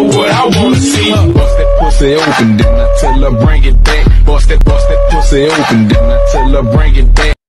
know what I wanna see. Bust that pussy open, then I tell her bring it back. Bust that, bust that pussy open, then I tell her bring it back.